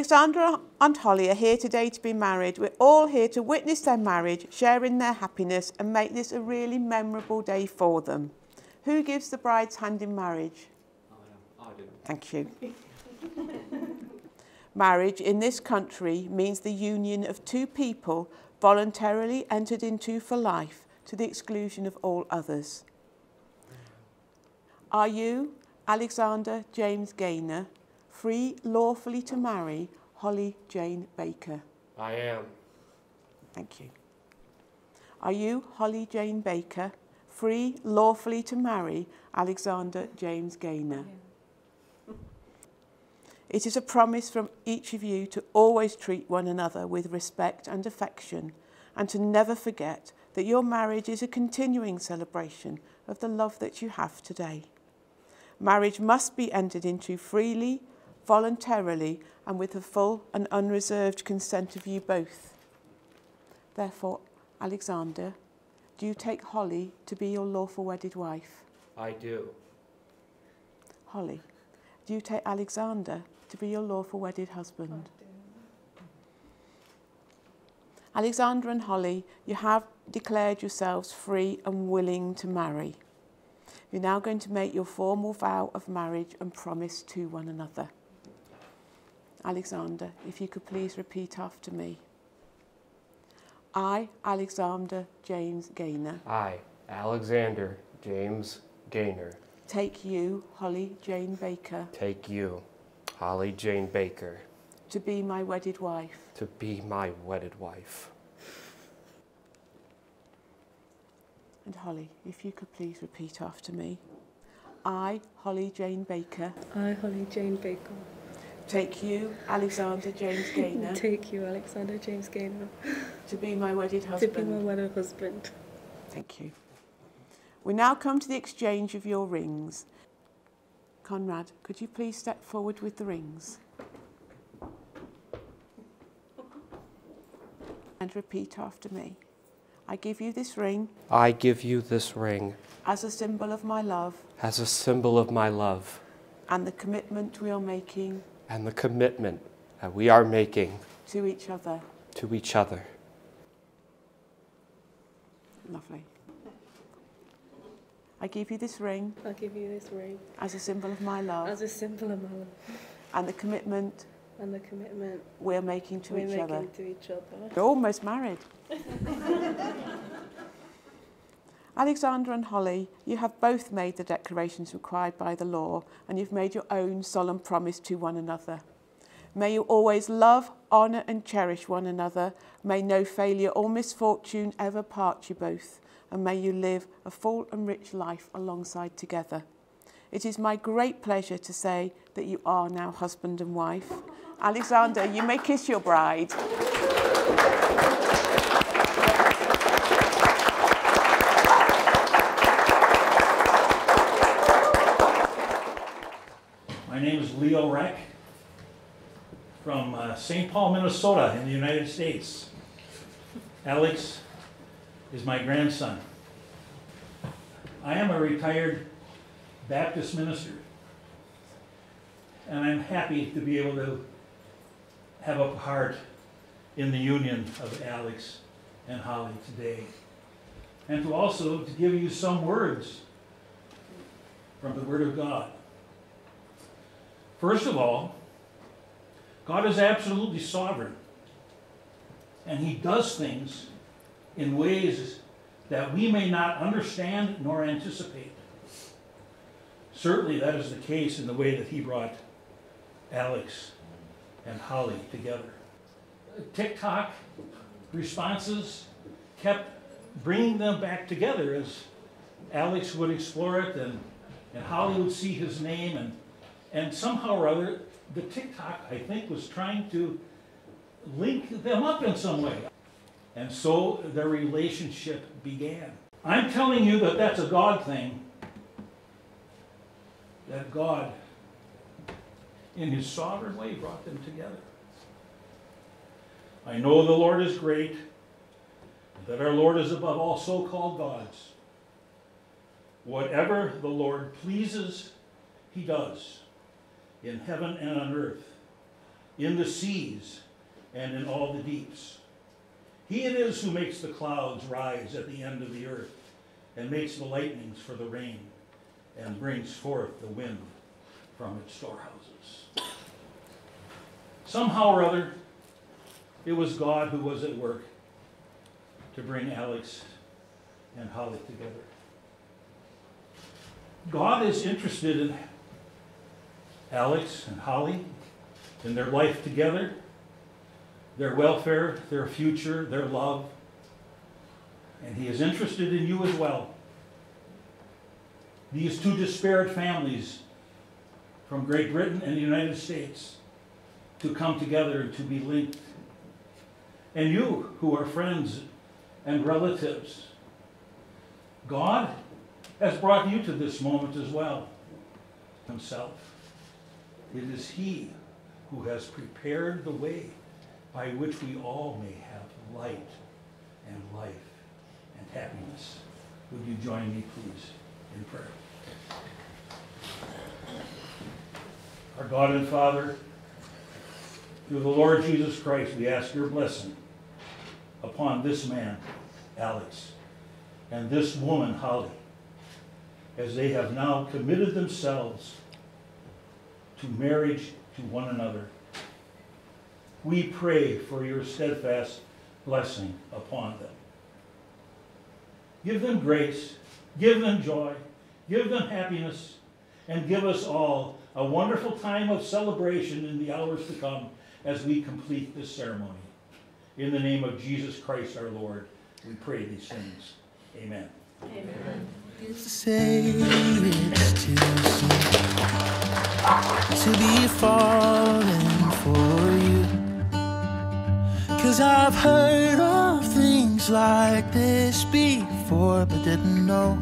Alexandra and Holly are here today to be married. We're all here to witness their marriage, sharing their happiness and make this a really memorable day for them. Who gives the bride's hand in marriage? I do. Thank you. Marriage in this country means the union of two people voluntarily entered into for life to the exclusion of all others. Are you, Alexander James Gaynor, free lawfully to marry Holly Jane Baker? I am. Thank you. Are you, Holly Jane Baker, free lawfully to marry Alexander James Gaynor? It is a promise from each of you to always treat one another with respect and affection and to never forget that your marriage is a continuing celebration of the love that you have today. Marriage must be entered into freely, voluntarily, and with the full and unreserved consent of you both. Therefore, Alexander, do you take Holly to be your lawful wedded wife? I do. Holly, do you take Alexander to be your lawful wedded husband? Alexander and Holly, you have declared yourselves free and willing to marry. You're now going to make your formal vow of marriage and promise to one another. Alexander, if you could please repeat after me. I, Alexander James Gaynor, I, Alexander James Gaynor, take you, Holly Jane Baker, take you, Holly Jane Baker, to be my wedded wife. to be my wedded wife. And Holly, if you could please repeat after me. I, Holly Jane Baker, I, Holly Jane Baker, take you, Alexander James Gaynor, take you, Alexander James Gaynor, to be my wedded husband. to be my wedded husband. Thank you. We now come to the exchange of your rings. Conrad, could you please step forward with the rings? And repeat after me. I give you this ring I give you this ring as a symbol of my love as a symbol of my love and the commitment we are making and the commitment that we are making to each other. to each other. Lovely. I give you this ring I give you this ring as a symbol of my love as a symbol of my love and the commitment and the commitment we're making to we're each making other. to each other. You're almost married. Alexander and Holly, you have both made the declarations required by the law and you've made your own solemn promise to one another. May you always love, honour and cherish one another. May no failure or misfortune ever part you both. And may you live a full and rich life alongside together. It is my great pleasure to say that you are now husband and wife. Alexander, you may kiss your bride. My name is Leo Reck from uh, St. Paul, Minnesota, in the United States. Alex is my grandson. I am a retired Baptist minister, and I'm happy to be able to have a part in the union of Alex and Holly today, and to also to give you some words from the Word of God. First of all, God is absolutely sovereign. And He does things in ways that we may not understand nor anticipate. Certainly, that is the case in the way that He brought Alex and Holly together. TikTok responses kept bringing them back together as Alex would explore it and, and Holly would see his name and and somehow or other, the TikTok, I think, was trying to link them up in some way. And so their relationship began. I'm telling you that that's a God thing. That God, in His sovereign way, brought them together. I know the Lord is great, that our Lord is above all so called gods. Whatever the Lord pleases, He does in heaven and on earth, in the seas and in all the deeps. He it is who makes the clouds rise at the end of the earth, and makes the lightnings for the rain, and brings forth the wind from its storehouses. Somehow or other, it was God who was at work to bring Alex and Holly together. God is interested in Alex and Holly, in their life together, their welfare, their future, their love. And He is interested in you as well. These two disparate families from Great Britain and the United States to come together and to be linked. And you who are friends and relatives, God has brought you to this moment as well Himself. It is He who has prepared the way by which we all may have light and life and happiness. Would you join me, please, in prayer? Our God and Father, through the Lord Jesus Christ, we ask your blessing upon this man, Alex, and this woman, Holly, as they have now committed themselves to marriage to one another. We pray for your steadfast blessing upon them. Give them grace, give them joy, give them happiness, and give us all a wonderful time of celebration in the hours to come as we complete this ceremony. In the name of Jesus Christ our Lord, we pray these things. Amen. Amen. It's to be falling for you. Cause I've heard of things like this before, but didn't know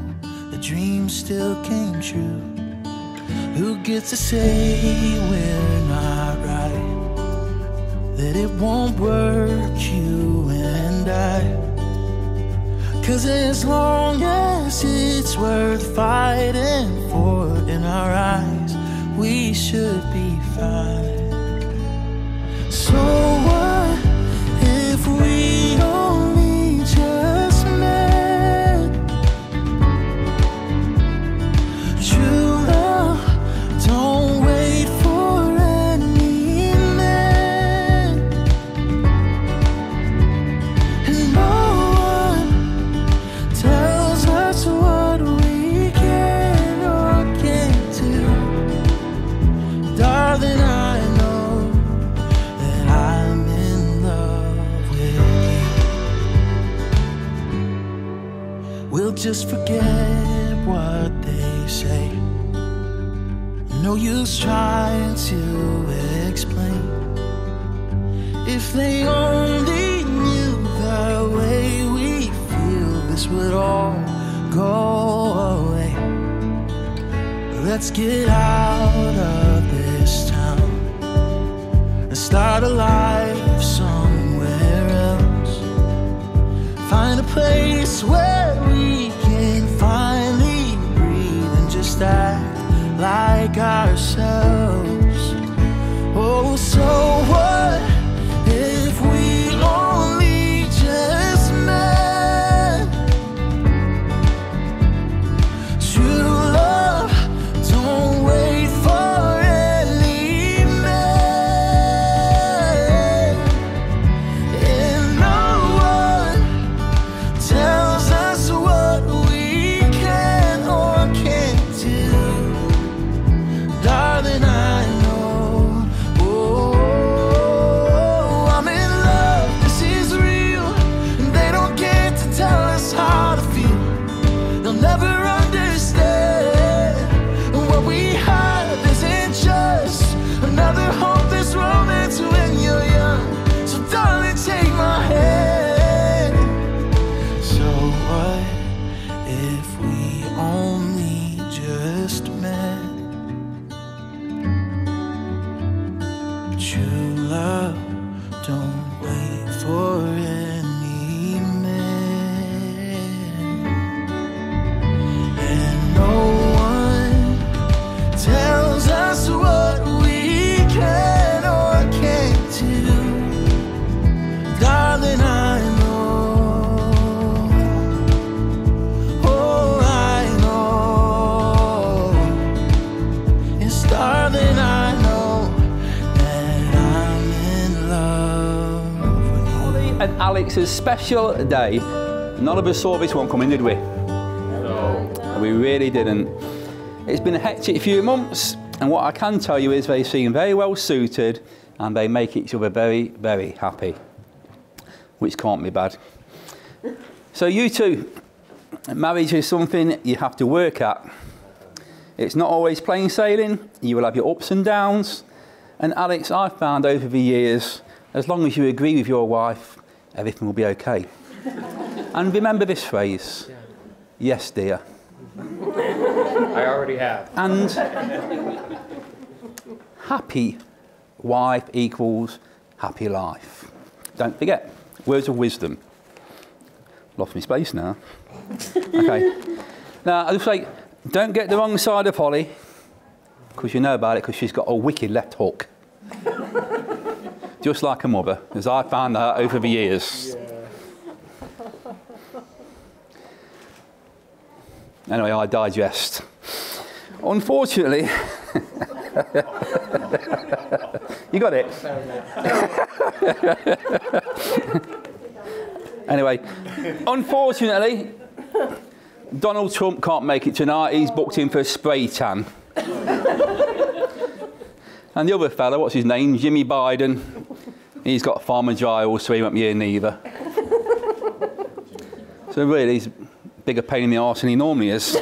the dream still came true. Who gets to say we're not right? That it won't work, you and I. Cause as long as it's worth fighting for in our eyes, we should be fine. So what just forget what they say. No use trying to explain. If they only knew the way we feel, this would all go away. Let's get out of this town and start a life somewhere else. Find a place where act like ourselves. Oh, so what and Alex's special day. None of us saw this one coming, did we? No. We really didn't. It's been a hectic few months, and what I can tell you is they seem very well suited and they make each other very, very happy, which can't be bad. So, you two, marriage is something you have to work at. It's not always plain sailing, you will have your ups and downs. And Alex, I've found over the years, as long as you agree with your wife, everything will be okay. and remember this phrase yes, dear. I already have. And happy wife equals happy life. Don't forget, words of wisdom. Lost my space now. Okay. Now, I'll just say, don't get the wrong side of Holly, because you know about it, because she's got a wicked left hook. Just like a mother, as I found out over the years. Anyway, I digest. Unfortunately, you got it. anyway, unfortunately, Donald Trump can't make it tonight. He's booked in for a spray tan. And the other fellow, what's his name? Jimmy Biden. He's got Farmer Giles, so he won't be here neither. so really, he's a bigger pain in the arse than he normally is.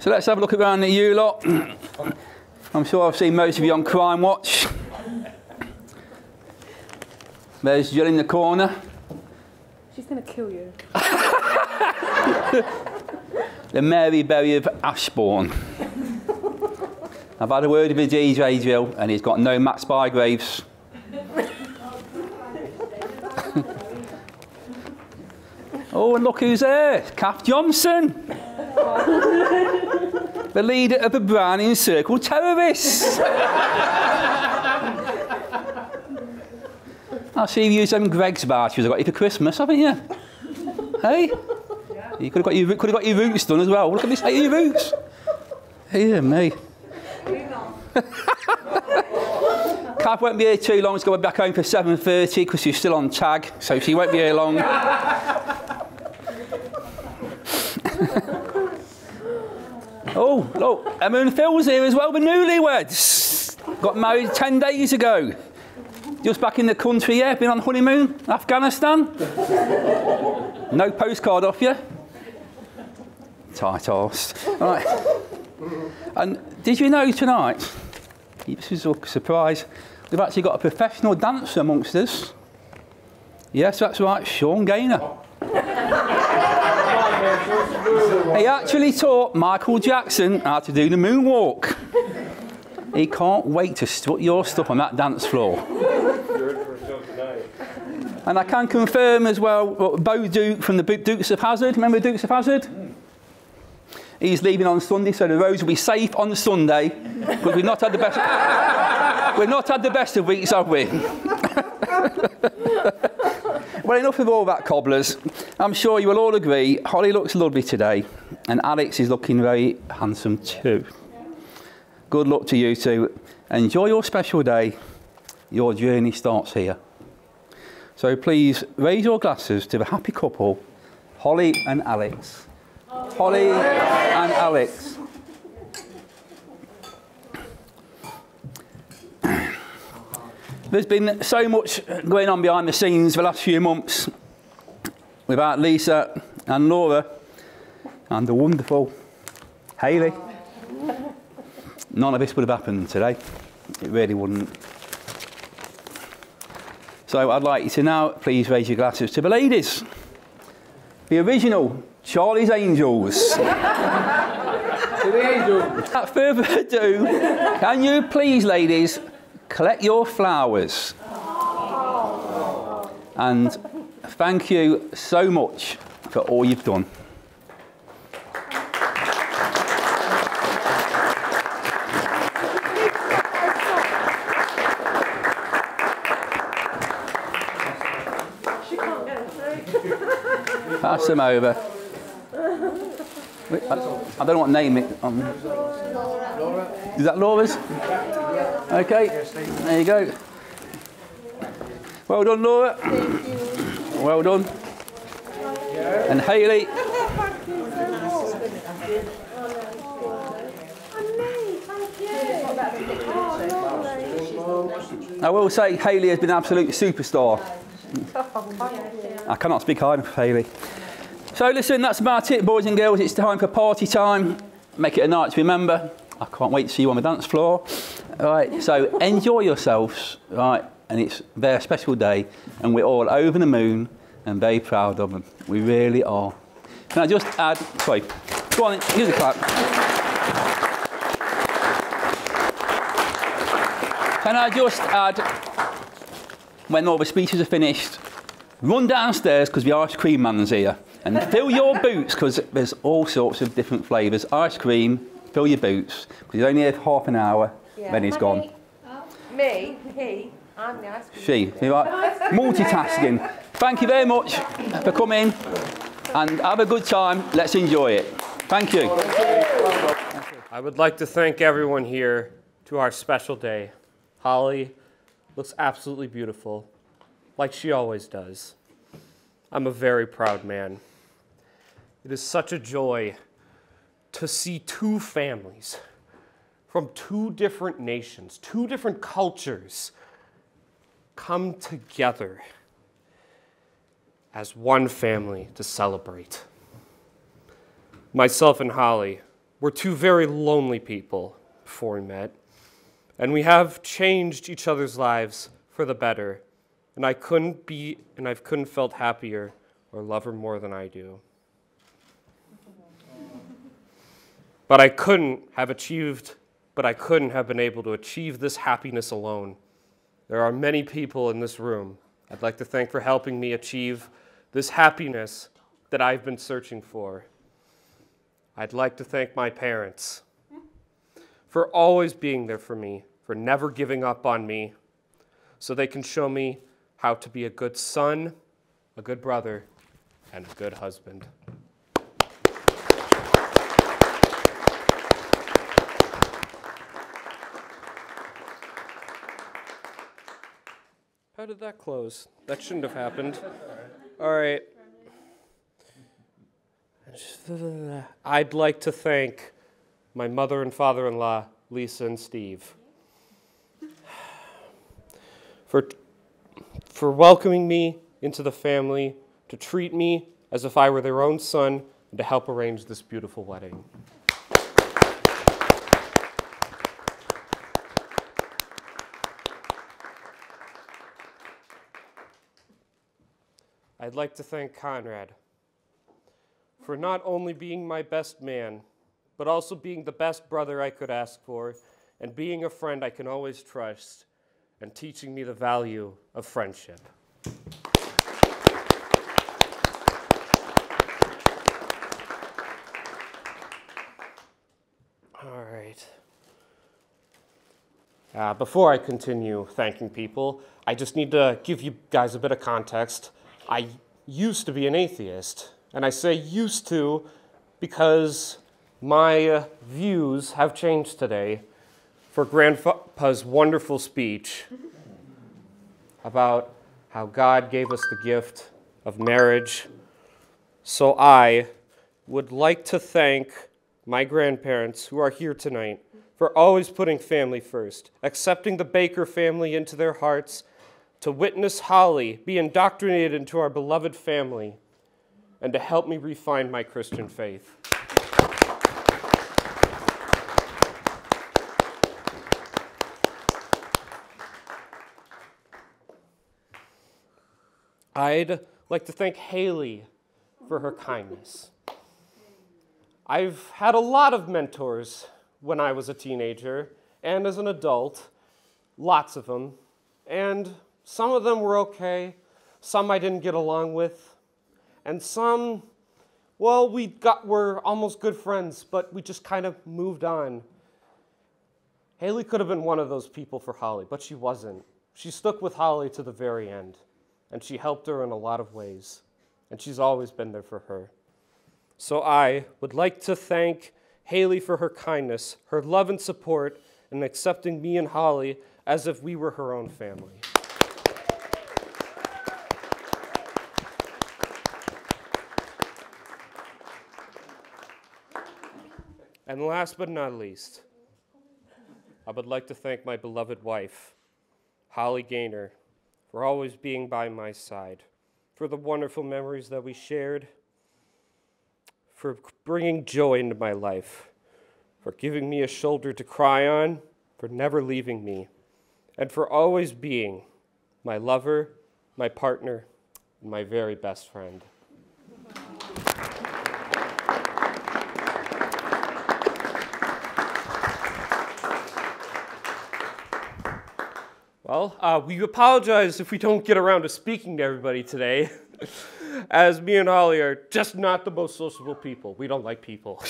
so let's have a look around at you lot. I'm sure I've seen most of you on Crime Watch. There's Jill in the corner. She's going to kill you. the Mary Berry of Ashbourne. I've had a word with DJ Drill and he's got no Max Bygraves. oh, and look who's there. Kath Johnson. the leader of the Browning Circle terrorists. I see you used them Greggs vouchers I got you for Christmas, haven't you? hey? You could have got your, could have got your roots done as well. Look at this, your roots. Here, me. Kath won't be here too long. She's going back home for 7.30 because she's still on tag, so she won't be here long. oh, look, Emma and Phil's here as well, the newlyweds. Got married 10 days ago. Just back in the country, yeah, been on honeymoon, Afghanistan. no postcard off you. Tight arse. Right. And did you know tonight, this is a surprise, we've actually got a professional dancer amongst us. Yes, that's right, Sean Gaynor. he actually taught Michael Jackson how to do the moonwalk. He can't wait to strut your stuff on that dance floor. And I can confirm as well, Bo Duke from the Dukes of Hazzard. Remember Dukes of Hazzard? He's leaving on Sunday, so the roads will be safe on Sunday. But we've not had the best. we've not had the best of weeks, have we? well, enough of all that, cobblers. I'm sure you will all agree. Holly looks lovely today, and Alex is looking very handsome too. Good luck to you two. Enjoy your special day. Your journey starts here. So please raise your glasses to the happy couple, Holly and Alex. Holly and Alex. There's been so much going on behind the scenes for the last few months without Lisa and Laura and the wonderful Hayley. None of this would have happened today. It really wouldn't. So I'd like you to now please raise your glasses to the ladies. The original Charlie's Angels. to the Angels. Without further ado, can you please, ladies, collect your flowers? And thank you so much for all you've done. She can't get it Pass them over. I, don't know what name it. Um, is that Laura's? Okay, there you go. Well done, Laura. Well done. And Hayley. I will say Hayley has been an absolute superstar. I cannot speak highly of Hayley. So listen, that's about it, boys and girls. It's time for party time. Make it a night to remember. I can't wait to see you on the dance floor. All right, so enjoy yourselves, right? And it's their special day, and we're all over the moon and very proud of them. We really are. Can I just add? Sorry, go on, here's a clap. Can I just add, when all the speeches are finished, run downstairs because the ice cream man's here. And fill your boots because there's all sorts of different flavours. Ice cream, fill your boots because you only have half an hour, then he's gone. Me, he, I'm the ice cream. She, you right? Multitasking. Thank you very much for coming and have a good time. Let's enjoy it. Thank you. I would like to thank everyone here to our special day. Holly looks absolutely beautiful, like she always does. I'm a very proud man. It is such a joy to see two families from two different nations, two different cultures come together as one family to celebrate. Myself and Holly were two very lonely people before we met, and we have changed each other's lives for the better. And I couldn't be, and I've couldn't felt happier or love her more than I do. But I couldn't have achieved, but I couldn't have been able to achieve this happiness alone. There are many people in this room I'd like to thank for helping me achieve this happiness that I've been searching for. I'd like to thank my parents for always being there for me, for never giving up on me, so they can show me how to be a good son, a good brother, and a good husband. How did that close? That shouldn't have happened. All right. I'd like to thank my mother and father in law, Lisa and Steve, for, for welcoming me into the family, to treat me as if I were their own son, and to help arrange this beautiful wedding. I'd like to thank Conrad for not only being my best man, but also being the best brother I could ask for, and being a friend I can always trust, and teaching me the value of friendship. All right. Uh, before I continue thanking people, I just need to give you guys a bit of context. I used to be an atheist, and I say used to because my uh, views have changed today for Grandpa's wonderful speech about how God gave us the gift of marriage. So I would like to thank my grandparents who are here tonight for always putting family first, accepting the Baker family into their hearts, to witness Holly be indoctrinated into our beloved family, and to help me refine my Christian faith. I'd like to thank Haley for her kindness. I've had a lot of mentors when I was a teenager and as an adult, lots of them, and some of them were okay, some I didn't get along with, and some, well, we got were almost good friends, but we just kind of moved on. Haley could have been one of those people for Holly, but she wasn't. She stuck with Holly to the very end, and she helped her in a lot of ways, and she's always been there for her. So I would like to thank Haley for her kindness, her love and support, and accepting me and Holly as if we were her own family. And last but not least, I would like to thank my beloved wife, Holly Gaynor, for always being by my side, for the wonderful memories that we shared, for bringing joy into my life, for giving me a shoulder to cry on, for never leaving me, and for always being my lover, my partner, and my very best friend. Well, uh, we apologize if we don't get around to speaking to everybody today, as me and Holly are just not the most sociable people. We don't like people.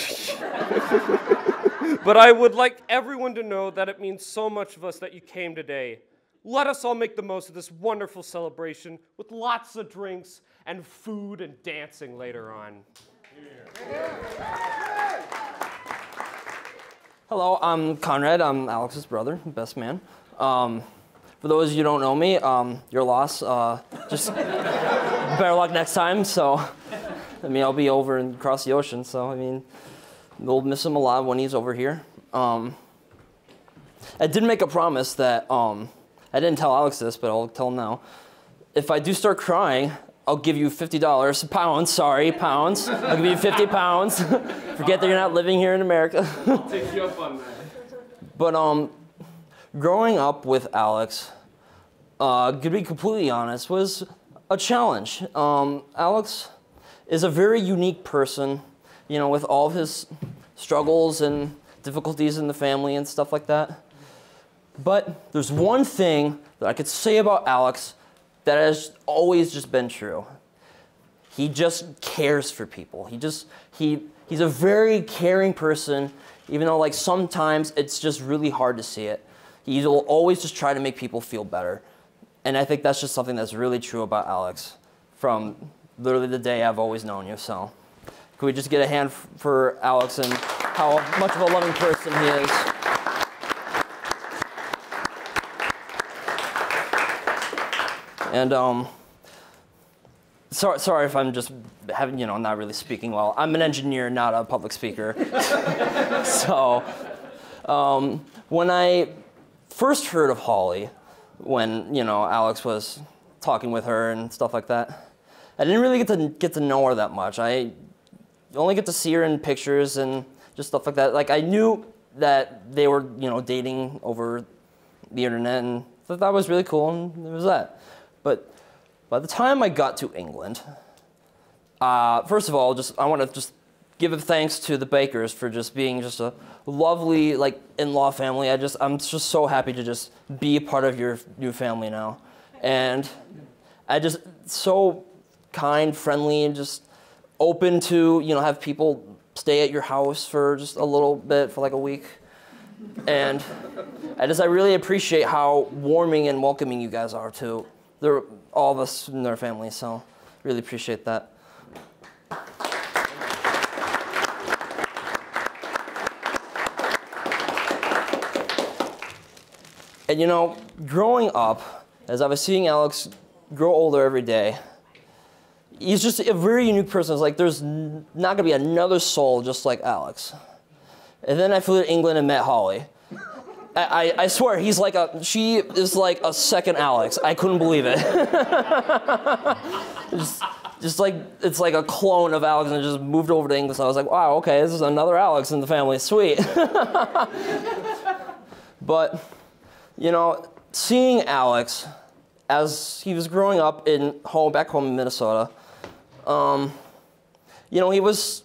but I would like everyone to know that it means so much of us that you came today. Let us all make the most of this wonderful celebration with lots of drinks and food and dancing later on. Hello, I'm Conrad. I'm Alex's brother, best man. Um, for those of you who don't know me, um, your loss. Uh, just better luck next time. So, I mean, I'll be over and across the ocean. So, I mean, we'll miss him a lot when he's over here. Um, I did make a promise that um, I didn't tell Alex this, but I'll tell him now. If I do start crying, I'll give you fifty dollars, pounds. Sorry, pounds. I'll give you fifty pounds. Forget that you're not living here in America. I'll take you up on that. But um, growing up with Alex, uh, to be completely honest, was a challenge. Um, Alex is a very unique person, you know, with all of his struggles and difficulties in the family and stuff like that. But there's one thing that I could say about Alex that has always just been true. He just cares for people. He just he he's a very caring person, even though like sometimes it's just really hard to see it. He will always just try to make people feel better. And I think that's just something that's really true about Alex from literally the day I've always known you. So, could we just get a hand for Alex and how much of a loving person he is? And um, sorry, sorry if I'm just having, you know, not really speaking well. I'm an engineer, not a public speaker. so, um, when I first heard of Holly, when you know Alex was talking with her and stuff like that, I didn't really get to get to know her that much. I only get to see her in pictures and just stuff like that. Like I knew that they were, you know, dating over the internet, and thought that was really cool, and it was that. But by the time I got to England, uh, first of all, just I want to just give a thanks to the Bakers for just being just a lovely like in-law family. I just I'm just so happy to just be a part of your new family now, and I just so kind, friendly, and just open to you know have people stay at your house for just a little bit for like a week, and I just I really appreciate how warming and welcoming you guys are to all of us in their family. So really appreciate that. And you know, growing up, as I was seeing Alex grow older every day, he's just a very unique person. It's like there's not gonna be another soul just like Alex. And then I flew to England and met Holly. I, I, I swear, he's like a, she is like a second Alex. I couldn't believe it. just, just like, it's like a clone of Alex and just moved over to England. So I was like, wow, okay, this is another Alex in the family. Sweet. but, you know, seeing Alex as he was growing up in home, back home in Minnesota, um, you know, he was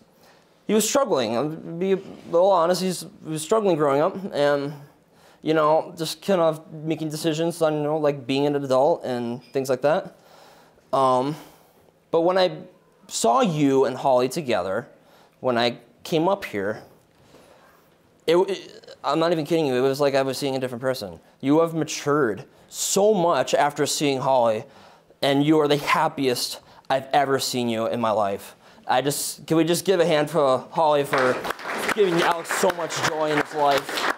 he was struggling. I'll be a little honest. He's, he was struggling growing up, and you know, just kind of making decisions on you know like being an adult and things like that. Um, but when I saw you and Holly together, when I came up here, it, it, I'm not even kidding you. It was like I was seeing a different person. You have matured so much after seeing Holly, and you are the happiest I've ever seen you in my life. I just, can we just give a hand for Holly for giving Alex so much joy in his life?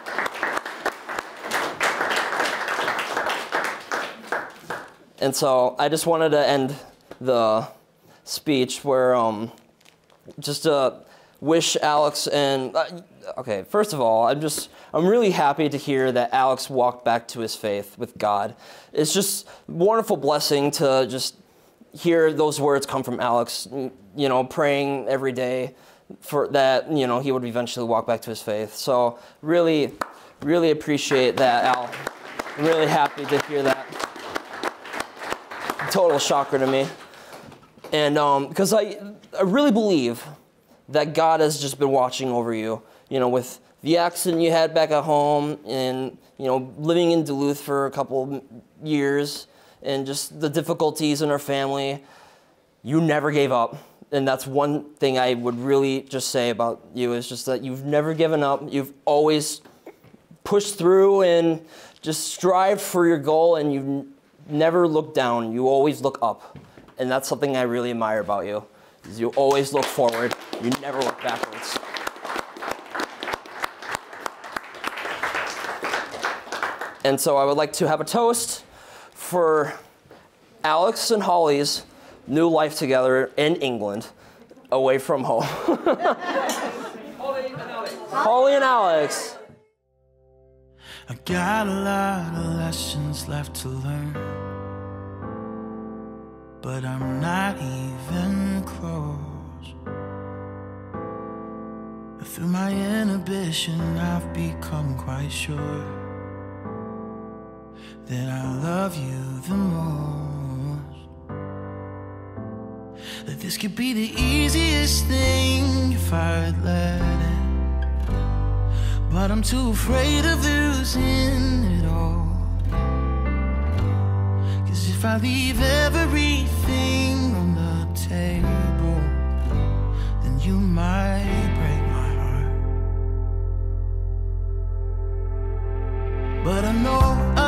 And so I just wanted to end the speech where um, just to wish Alex and uh, okay, first of all, I'm just I'm really happy to hear that Alex walked back to his faith with God. It's just wonderful blessing to just hear those words come from Alex, you know, praying every day for that, you know, he would eventually walk back to his faith. So really, really appreciate that, Al. I'm really happy to hear that. Total shocker to me. And um, because I, I really believe that God has just been watching over you, you know, with the accident you had back at home and, you know, living in Duluth for a couple years and just the difficulties in our family. You never gave up. And that's one thing I would really just say about you is just that you've never given up. You've always pushed through and just strived for your goal and you've never looked down. You always look up. And that's something I really admire about you. Is you always look forward. You never look backwards. And so I would like to have a toast for Alex and Holly's new life together in England, away from home. Holly and Alex. I got a lot of lessons left to learn, but I'm not even close. Through my inhibition, I've become quite sure that I love you the most. That this could be the easiest thing if I'd let it. But I'm too afraid of losing it all. Cause if I leave everything on the table, then you might break my heart. But I know a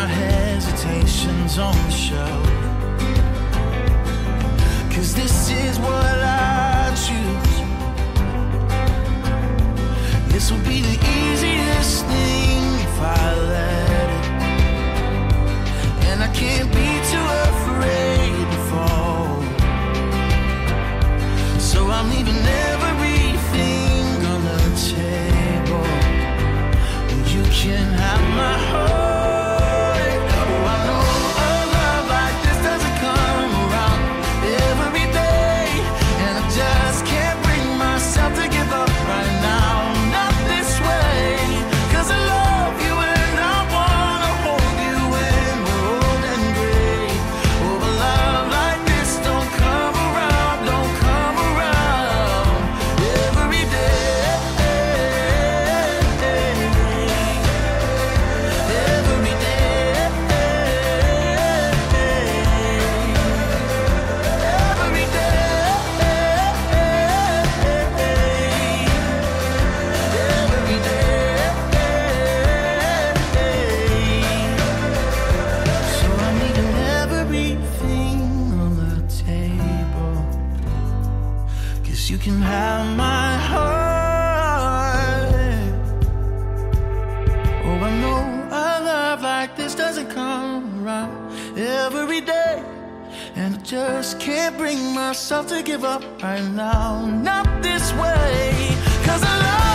My hesitations on the shelf. Cause this is what I choose. This will be the like this doesn't come around every day. And I just can't bring myself to give up right now. Not this way. Cause I love